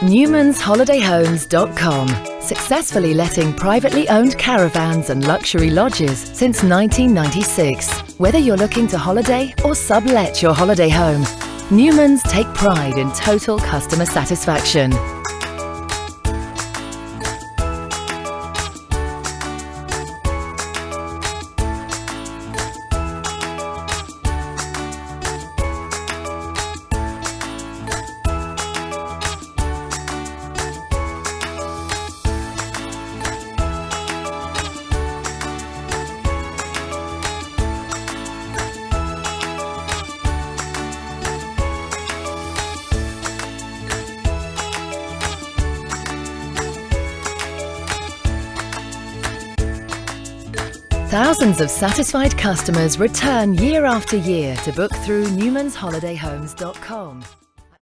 NewmansHolidayHomes.com Successfully letting privately owned caravans and luxury lodges since 1996. Whether you're looking to holiday or sublet your holiday home, Newmans take pride in total customer satisfaction. Thousands of satisfied customers return year after year to book through NewmansHolidayHomes.com.